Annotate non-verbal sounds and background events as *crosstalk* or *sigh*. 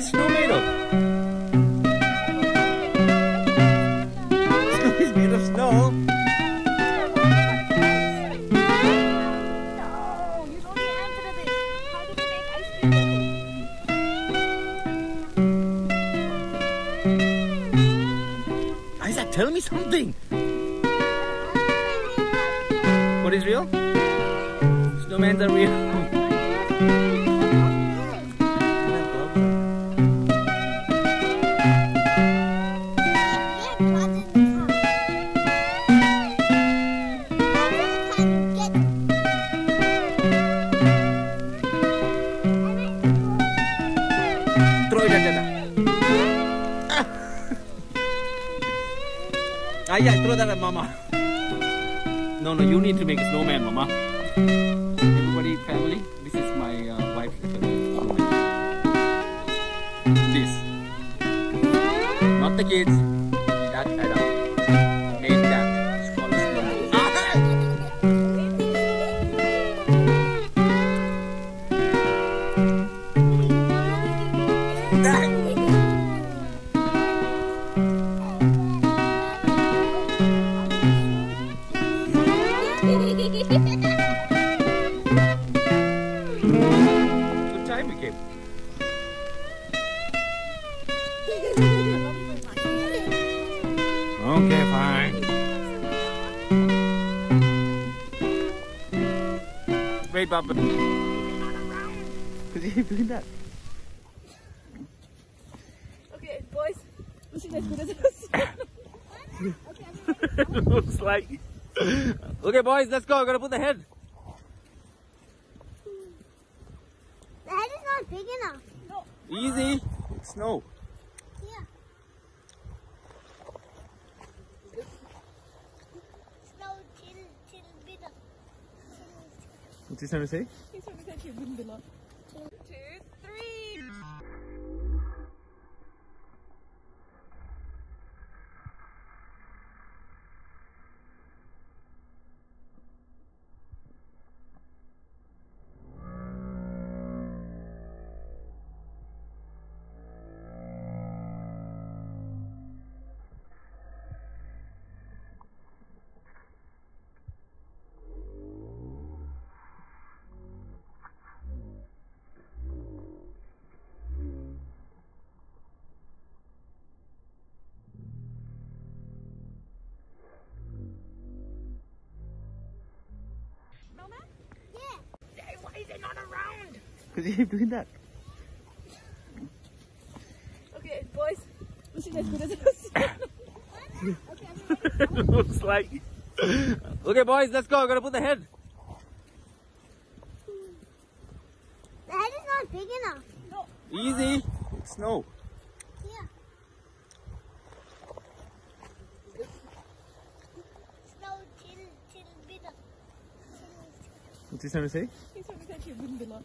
Is snow made of? Snow is made of snow. Isaac, tell me something. What is real? Snowmen are real. Ah, yeah, throw that at Mama. No, no, you need to make a snowman, Mama. Everybody, family, this is my uh, wife's. This. Not the kids. That Dada. Made that. Ah! *laughs* *laughs* Good time we came. Okay, fine. Wait, Papa. Could you doing that? Okay, boys. Müssen jetzt wieder das. Looks like. Okay, boys, let's go. I Gotta put the head. The head is not big enough. Easy. It's snow. Yeah. Snow till till bit of. What's he trying to say? He's trying to catch you, Bindula. Could you keep doing that? Okay, boys. Müssen jetzt wieder das. Looks like. Okay, boys, let's go. I Gotta put the head. The head is not big enough. No. Easy. It's snow. Yeah. Snow till till bit. What's he trying to say? He's trying to catch you, Bindula.